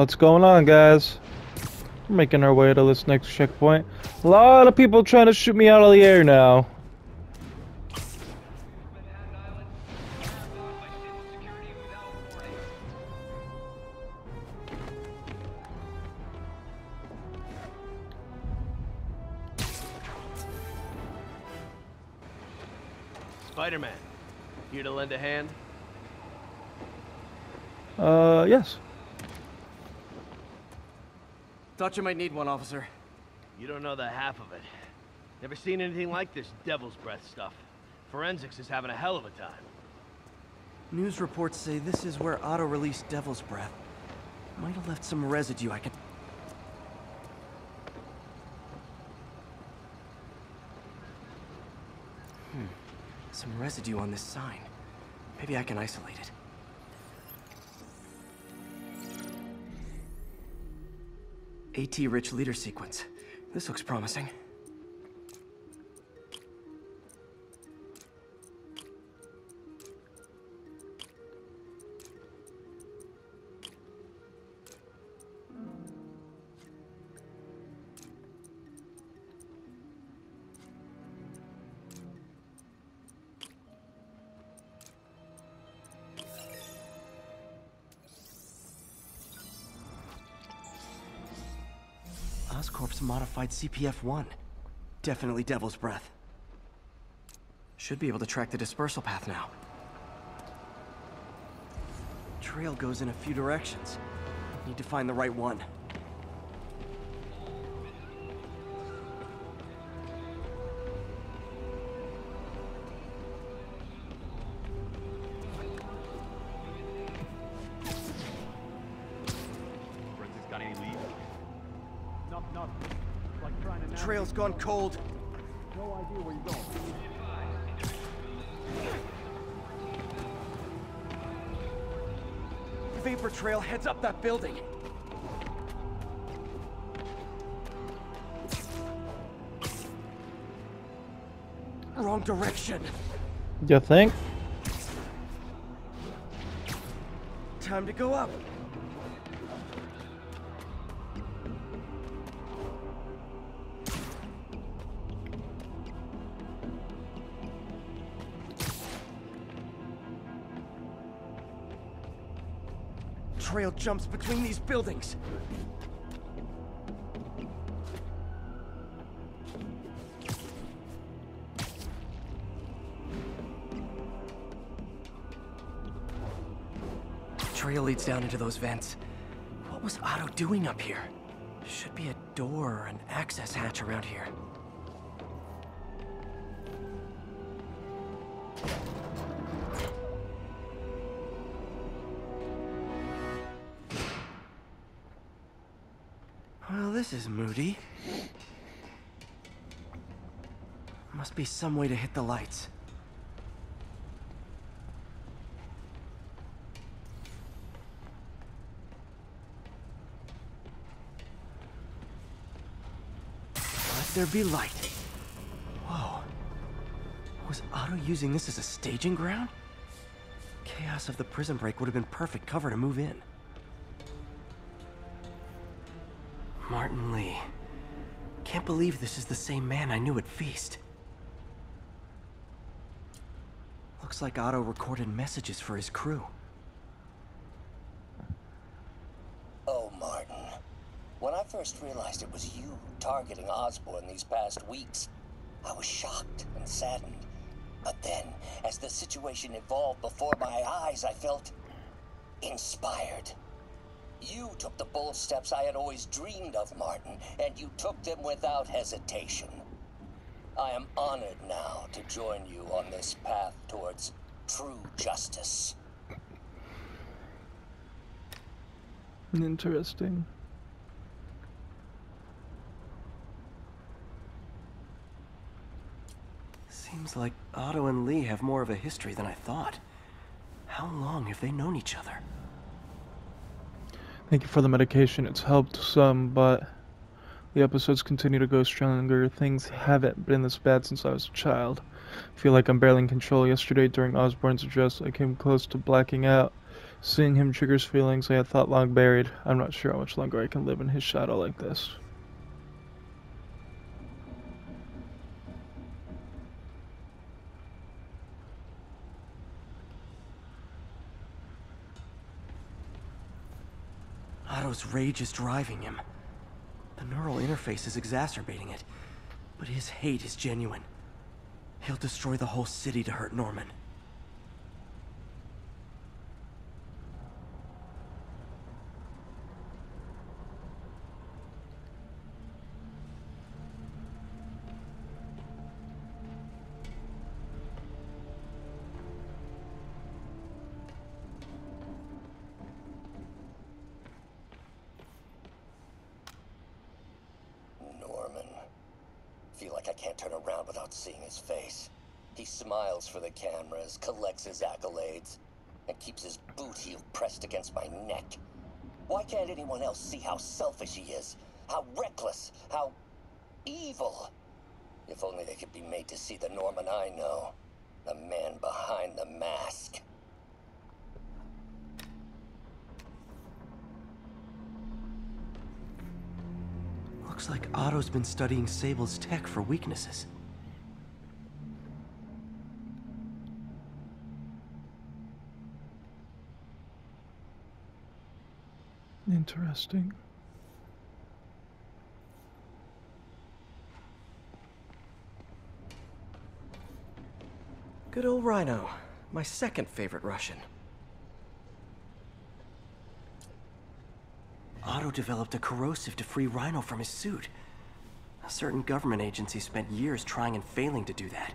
What's going on, guys? We're making our way to this next checkpoint. A lot of people trying to shoot me out of the air now. Thought you might need one, officer. You don't know the half of it. Never seen anything like this devil's breath stuff. Forensics is having a hell of a time. News reports say this is where Otto released Devil's Breath. Might have left some residue I could... Hmm. Some residue on this sign. Maybe I can isolate it. AT-rich leader sequence. This looks promising. Modified CPF-1. Definitely Devil's Breath. Should be able to track the dispersal path now. Trail goes in a few directions. Need to find the right one. Trying to Trail's gone cold. No idea where you're going. Vapor trail heads up that building. Wrong direction. You think? Time to go up. Trail jumps between these buildings. Trail leads down into those vents. What was Otto doing up here? Should be a door or an access hatch around here. Moody. Must be some way to hit the lights. Let there be light. Whoa. Was Otto using this as a staging ground? Chaos of the prison break would have been perfect cover to move in. Martin Lee. Can't believe this is the same man I knew at Feast. Looks like Otto recorded messages for his crew. Oh, Martin. When I first realized it was you targeting Osborn these past weeks, I was shocked and saddened. But then, as the situation evolved before my eyes, I felt inspired. You took the bold steps I had always dreamed of, Martin, and you took them without hesitation. I am honored now to join you on this path towards true justice. Interesting. Seems like Otto and Lee have more of a history than I thought. How long have they known each other? Thank you for the medication. It's helped some, but the episodes continue to go stronger. Things haven't been this bad since I was a child. I feel like I'm barely in control. Yesterday, during Osborn's address, I came close to blacking out. Seeing him triggers feelings I had thought long buried. I'm not sure how much longer I can live in his shadow like this. Otto's rage is driving him. The neural interface is exacerbating it, but his hate is genuine. He'll destroy the whole city to hurt Norman. Can't turn around without seeing his face. He smiles for the cameras, collects his accolades, and keeps his boot heel pressed against my neck. Why can't anyone else see how selfish he is? How reckless? How evil? If only they could be made to see the Norman I know. The man behind the mask. Like Otto's been studying Sable's tech for weaknesses. Interesting. Good old Rhino. My second favorite Russian. Otto developed a corrosive to free Rhino from his suit. A certain government agency spent years trying and failing to do that.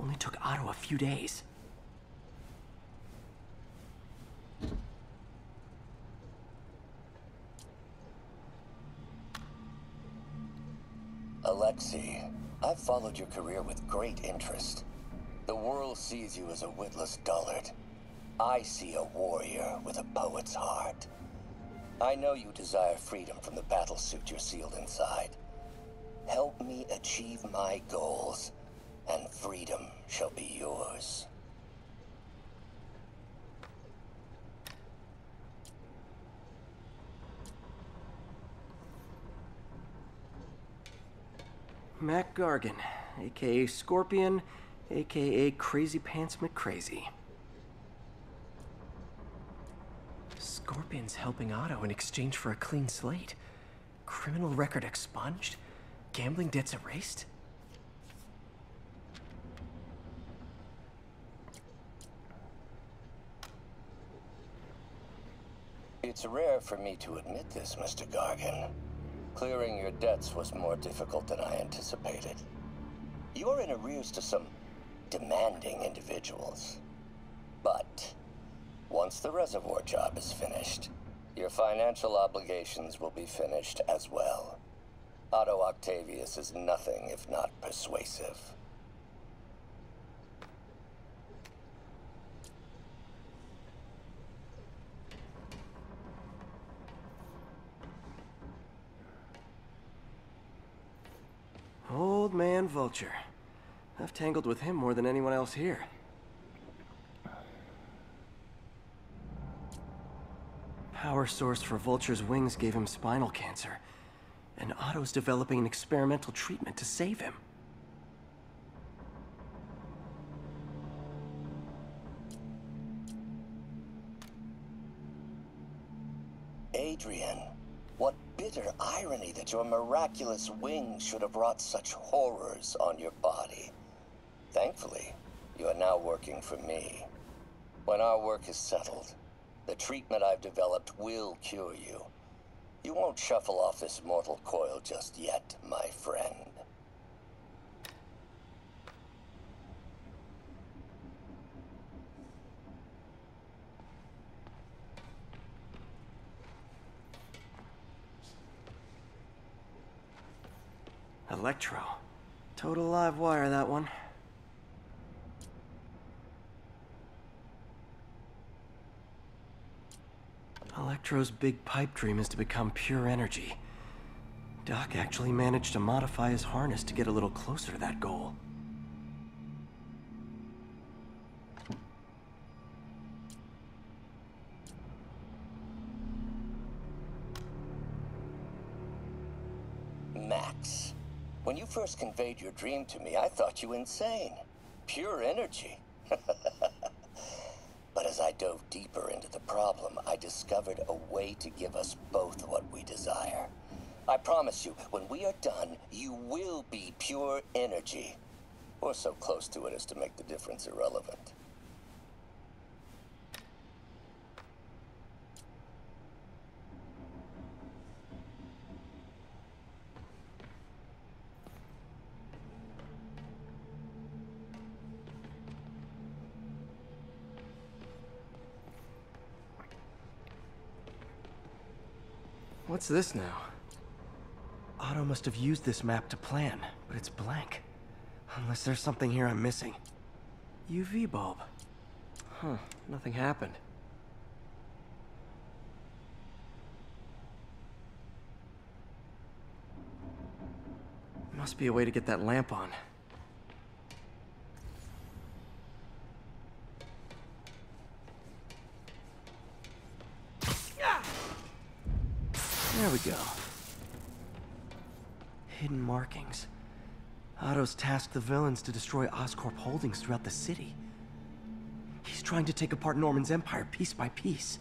Only took Otto a few days. Alexei, I've followed your career with great interest. The world sees you as a witless dullard. I see a warrior with a poet's heart. I know you desire freedom from the battle suit you're sealed inside. Help me achieve my goals, and freedom shall be yours. Mac Gargan, aka Scorpion, aka Crazy Pants McCrazy. Scorpion's helping Otto in exchange for a clean slate. Criminal record expunged? Gambling debts erased? It's rare for me to admit this, Mr. Gargan. Clearing your debts was more difficult than I anticipated. You're in arrears to some demanding individuals. But once the reservoir job is finished, your financial obligations will be finished as well. Otto Octavius is nothing if not persuasive. Old man Vulture. I've tangled with him more than anyone else here. Power source for Vulture's wings gave him spinal cancer. And Otto's developing an experimental treatment to save him. Adrian, what bitter irony that your miraculous wings should have wrought such horrors on your body. Thankfully, you are now working for me. When our work is settled, the treatment I've developed will cure you. You won't shuffle off this mortal coil just yet, my friend. Electro. Total live wire, that one. Electro's big pipe dream is to become pure energy. Doc actually managed to modify his harness to get a little closer to that goal. Max, when you first conveyed your dream to me, I thought you insane. Pure energy. discovered a way to give us both what we desire. I promise you, when we are done, you will be pure energy. Or so close to it as to make the difference irrelevant. What's this now? Otto must have used this map to plan, but it's blank. Unless there's something here I'm missing. UV bulb. Huh, nothing happened. Must be a way to get that lamp on. There we go. Hidden markings. Otto's tasked the villains to destroy Oscorp holdings throughout the city. He's trying to take apart Norman's empire piece by piece.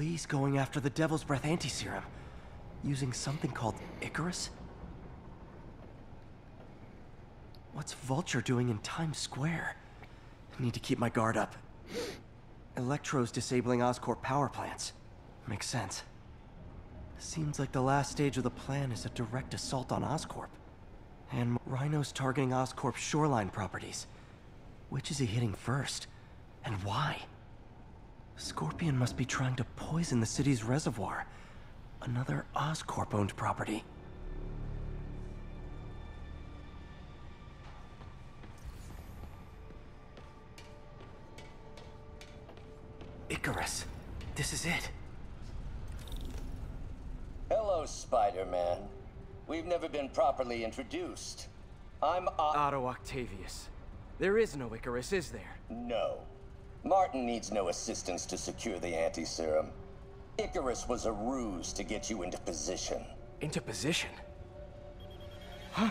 Lee's going after the Devil's Breath anti-serum, using something called Icarus? What's Vulture doing in Times Square? I Need to keep my guard up. Electro's disabling Oscorp power plants. Makes sense. Seems like the last stage of the plan is a direct assault on Oscorp. And Rhino's targeting Oscorp's shoreline properties. Which is he hitting first? And why? Scorpion must be trying to poison the city's reservoir. Another Oscorp-owned property. Icarus. This is it. Hello, Spider-Man. We've never been properly introduced. I'm O- Otto Octavius. There is no Icarus, is there? No. Martin needs no assistance to secure the anti-serum. Icarus was a ruse to get you into position. Into position? Need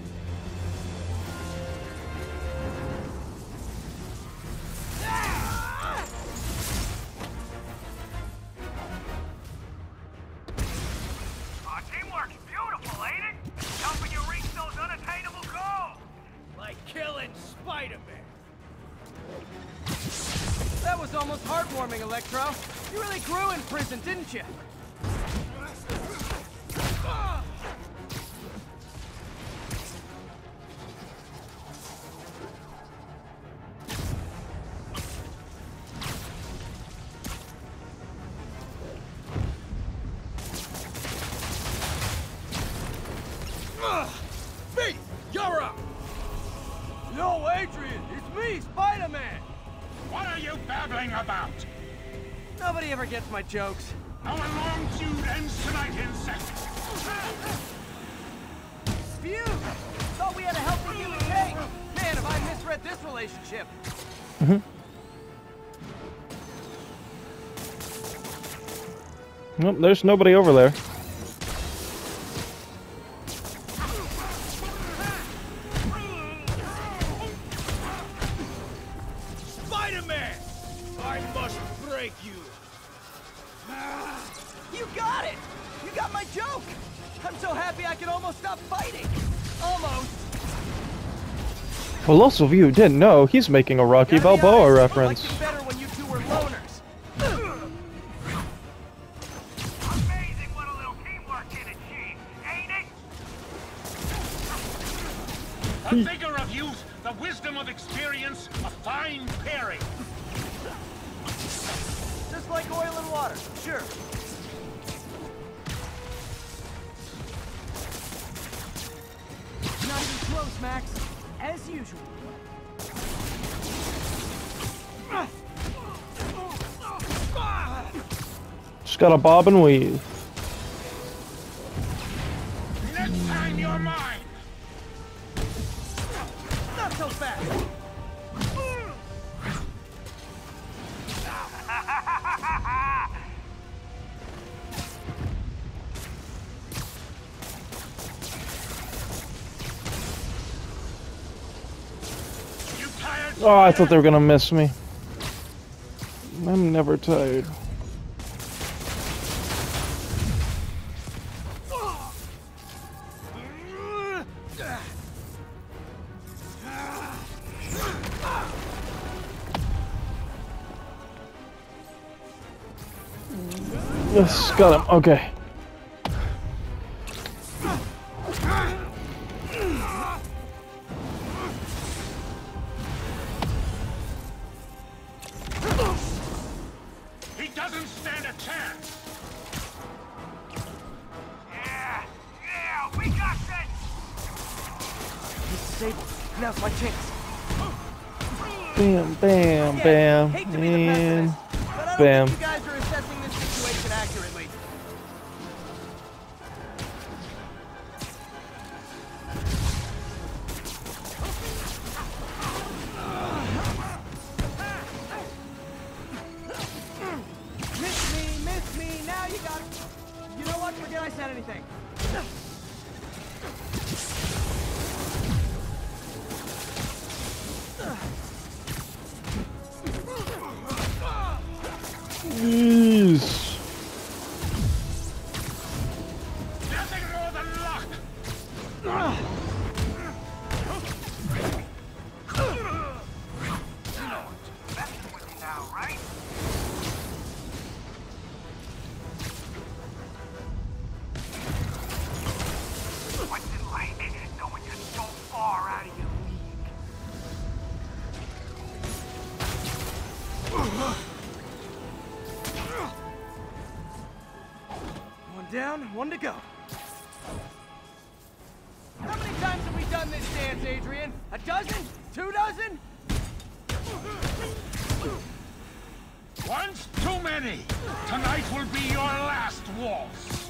jokes. Our long feud ends tonight, insect. Phew! Thought we had a healthy give and. Man, have I misread this relationship. Mm-hmm. Nope, there's nobody over there. Of you didn't know, he's making a Rocky Balboa reference. Bob and weave. Next time you're mine. Not so fast. Oh, I thought they were gonna miss me. I'm never tired. He's disabled. Now's my chance. Bam, bam, bam, Hate Adrian? A dozen? Two dozen? Once too many. Tonight will be your last waltz.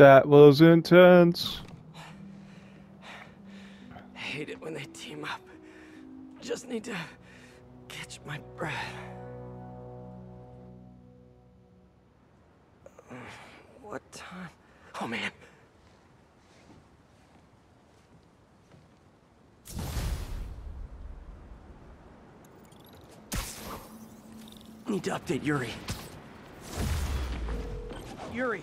That was intense. I hate it when they team up. Just need to catch my breath. What time? Oh man. Need to update Yuri. Yuri,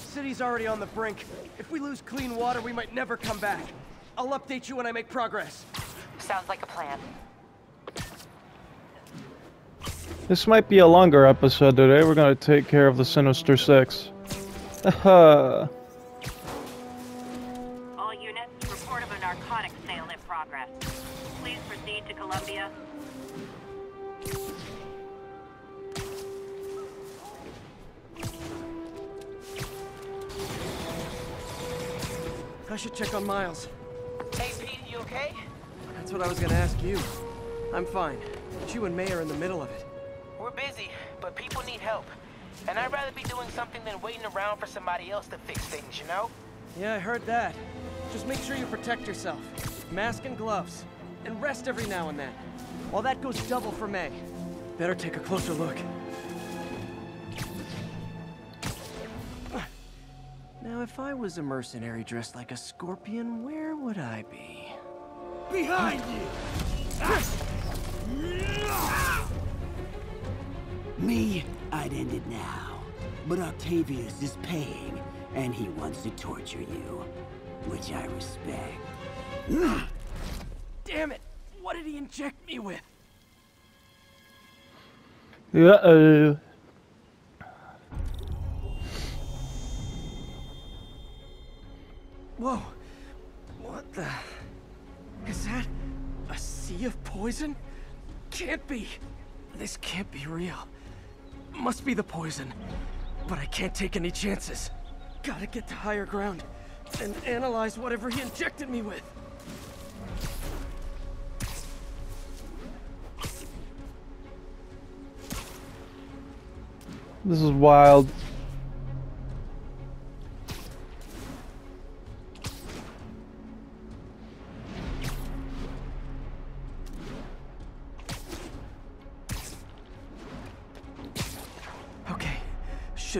city's already on the brink. If we lose clean water, we might never come back. I'll update you when I make progress. Sounds like a plan. This might be a longer episode today. We're gonna take care of the Sinister Six. Haha. All units, report of a narcotics sale in progress. Please proceed to Columbia. I should check on Miles. Hey, Pete, you okay? That's what I was gonna ask you. I'm fine. But you and May are in the middle of it. We're busy, but people need help. And I'd rather be doing something than waiting around for somebody else to fix things, you know? Yeah, I heard that. Just make sure you protect yourself. Mask and gloves. And rest every now and then. All that goes double for May. Better take a closer look. Now, if I was a mercenary dressed like a scorpion, where would I be? Behind you! Me, I'd end it now. But Octavius is paying, and he wants to torture you. Which I respect. Damn it! What did he inject me with? Yeah. Whoa! What the... Is that... a sea of poison? Can't be! This can't be real. Must be the poison. But I can't take any chances. Gotta get to higher ground and analyze whatever he injected me with. This is wild.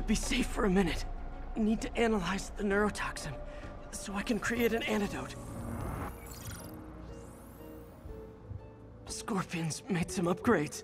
Be safe for a minute. Need to analyze the neurotoxin so I can create an antidote. Scorpions made some upgrades.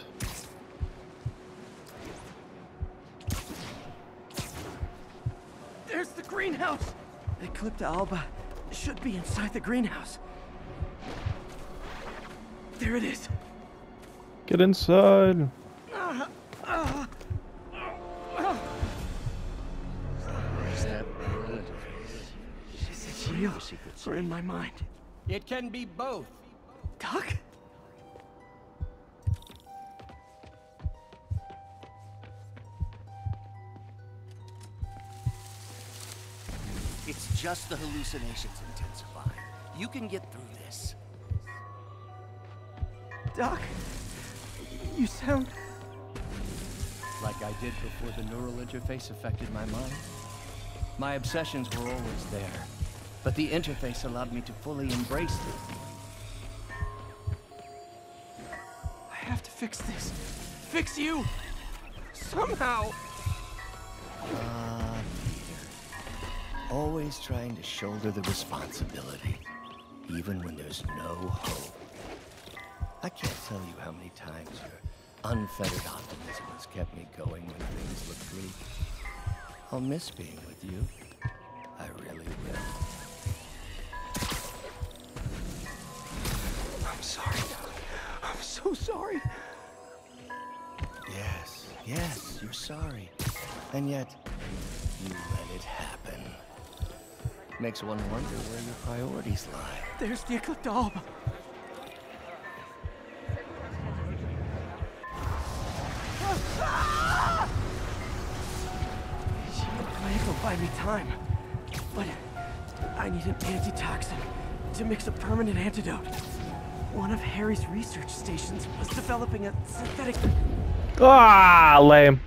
Alba should be inside the greenhouse. There it is. Get inside. Is that bullet? Is it real or in my mind? It can be both. Doc? Just the hallucinations intensify. You can get through this. Doc? You sound... Like I did before the neural interface affected my mind. My obsessions were always there, but the interface allowed me to fully embrace them. I have to fix this. Fix you! Somehow! Always trying to shoulder the responsibility, even when there's no hope. I can't tell you how many times your unfettered optimism has kept me going when things look bleak. I'll miss being with you. I really will. I'm sorry. I'm so sorry. Yes, yes, you're sorry. And yet, you let it happen. Makes one wonder where your priorities lie. There's the Eclipta alba. She had planned to buy me time, but I need an antitoxin to mix a permanent antidote. One of Harry's research stations was developing a synthetic Ah, lame.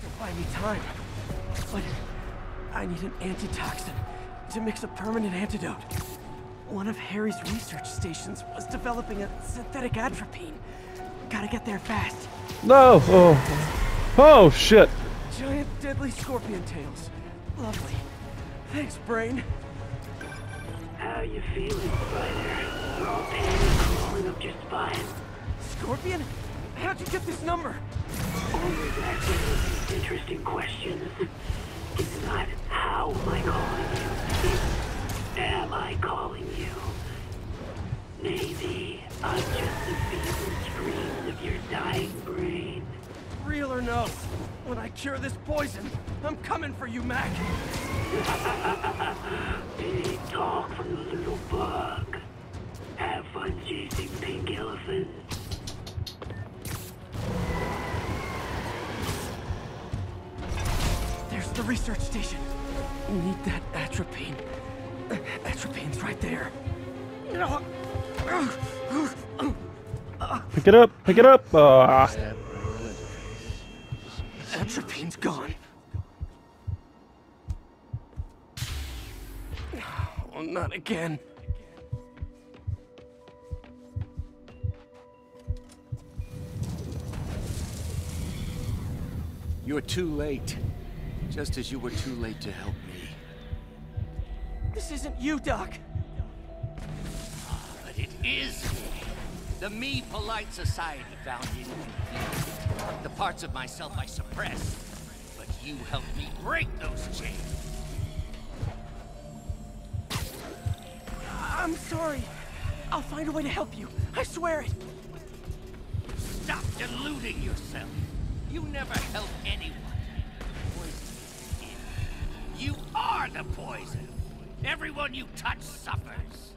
to buy me time, but I need an antitoxin to mix a permanent antidote. One of Harry's research stations was developing a synthetic atropine. Gotta get there fast. No. Oh. Oh shit. Giant deadly scorpion tails. Lovely. Thanks, Brain. How you feeling, Spider? Oh, Penny's crawling up just fine. Scorpion? How'd you get this number? Always asking those interesting questions. It's not how am I calling you, am I calling you? Maybe I'm just the feeble screams of your dying brain. Real or no? When I cure this poison, I'm coming for you, Mac. Big talk from the little bug. Have fun chasing pink elephants. There's the research station. Need that atropine. Atropine's right there. Pick it up. Pick it up. Ah. Atropine's gone. Oh, not again. You're too late. Just as you were too late to help me. This isn't you, Doc. Ah, but it is me. The me polite society found inconvenient. The parts of myself I suppressed. But you helped me break those chains. I'm sorry. I'll find a way to help you. I swear it. Stop deluding yourself. You never help anyone. Are the poison. Everyone you touch suffers.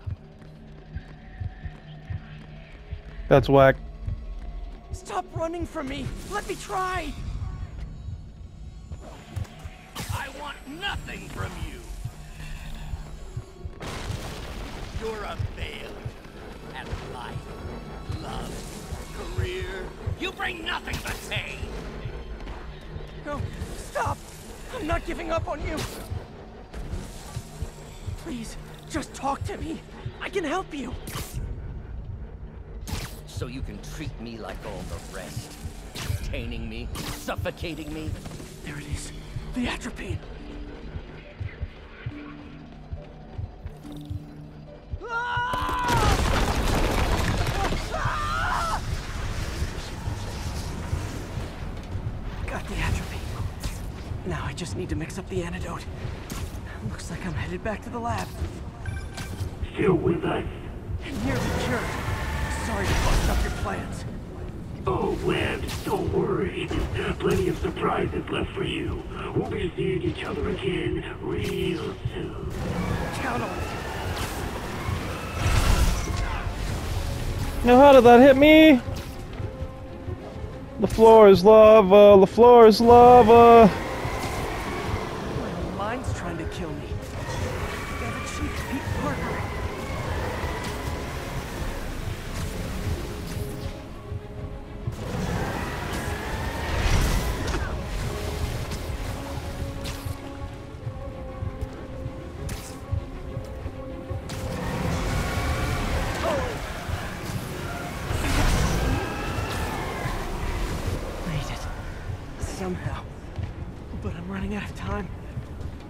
That's whack. Stop running from me. Let me try. I want nothing from you. You're a failure at life, love, career. You bring nothing but pain. No, stop. I'm not giving up on you. Please, just talk to me. I can help you. So you can treat me like all the rest. Containing me, suffocating me. There it is. The atropine. Got the atropine. Now I just need to mix up the antidote. Looks like I'm headed back to the lab. Still with us? And nearly cured. Sorry to bust up your plans. Oh, Webs, don't worry. Plenty of surprises left for you. We'll be seeing each other again real soon. Count on it. Now how did that hit me? The floor is lava. The floor is lava.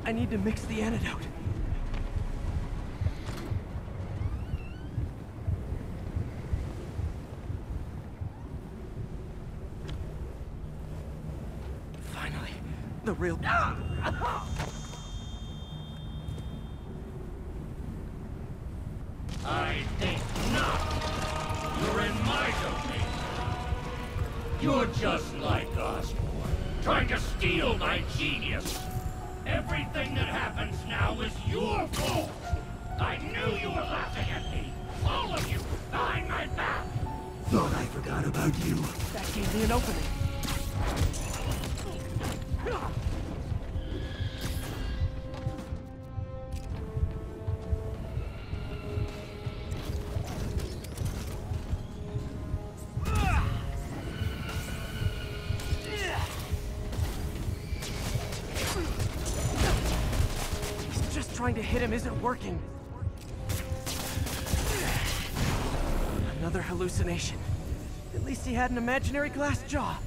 I need to mix the antidote. Finally, the real. You're ah! Trying to hit him isn't working. Another hallucination. At least he had an imaginary glass jaw.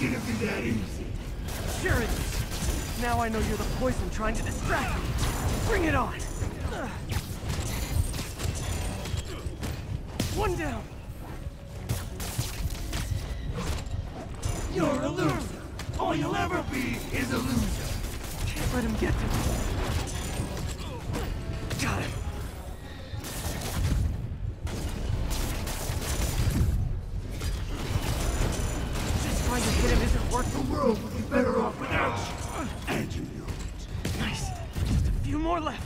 Gonna be that Now I know you're the poison trying to distract me. Bring it on. One down. More left.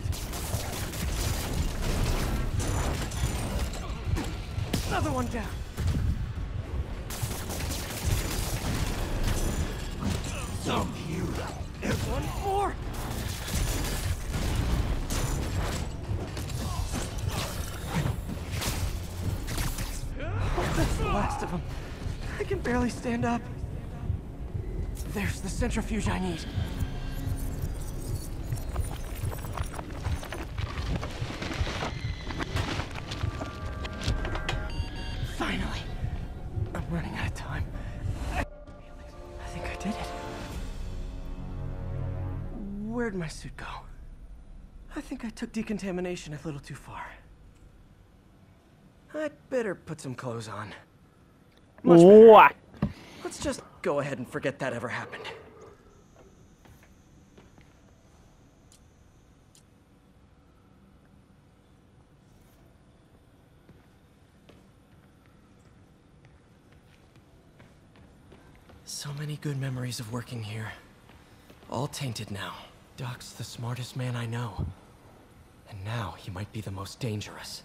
Another one down. Some hero. One more. Oh, that's the last of them. I can barely stand up. There's the centrifuge I need. Took decontamination a little too far. I'd better put some clothes on. Much better. What? Let's just go ahead and forget that ever happened. So many good memories of working here. All tainted now. Doc's the smartest man I know. And now he might be the most dangerous.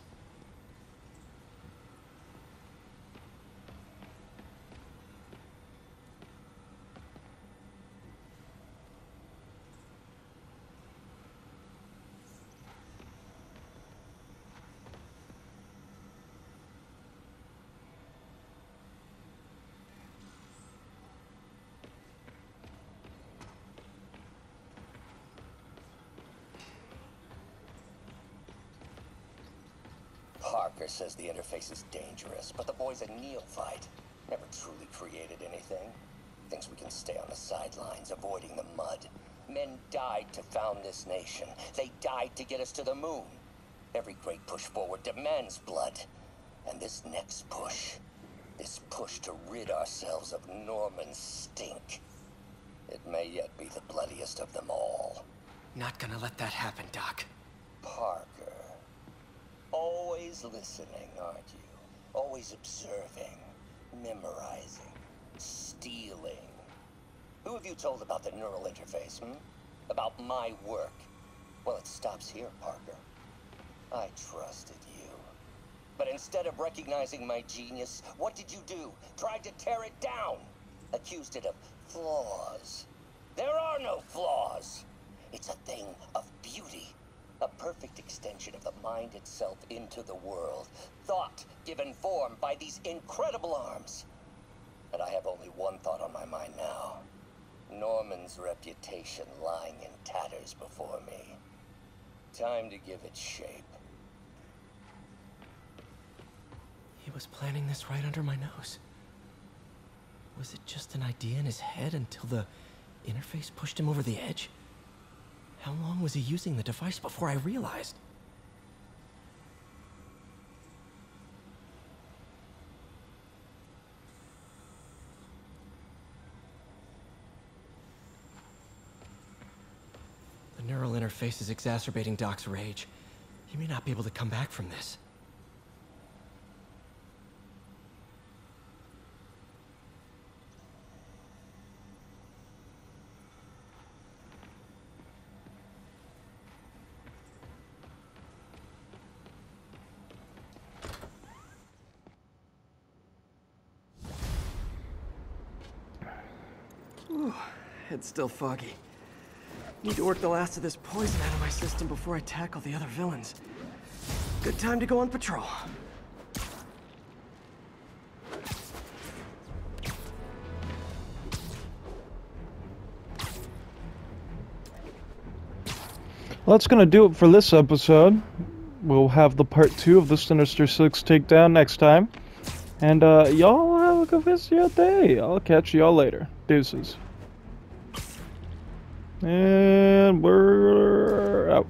Parker says the interface is dangerous, but the boy's a neophyte. Never truly created anything. Thinks we can stay on the sidelines, avoiding the mud. Men died to found this nation. They died to get us to the moon. Every great push forward demands blood. And this next push, this push to rid ourselves of Norman's stink, it may yet be the bloodiest of them all. Not gonna let that happen, Doc. Parker. Listening, aren't you? Always observing, memorizing, stealing. Who have you told about the neural interface, hmm? About my work? Well, it stops here, Parker. I trusted you. But instead of recognizing my genius, what did you do? Tried to tear it down. Accused it of flaws. There are no flaws. It's a thing of beauty. A perfect extension of the mind itself into the world. Thought given form by these incredible arms. And I have only one thought on my mind now. Norman's reputation lying in tatters before me. Time to give it shape. He was planning this right under my nose. Was it just an idea in his head until the interface pushed him over the edge? How long was he using the device before I realized? The neural interface is exacerbating Doc's rage. He may not be able to come back from this. Head's still foggy. Need to work the last of this poison out of my system before I tackle the other villains. Good time to go on patrol. Well, that's gonna do it for this episode. We'll have the part two of the Sinister Six takedown next time. And uh, y'all have a good rest of your day. I'll catch y'all later. Deuces. And we're out.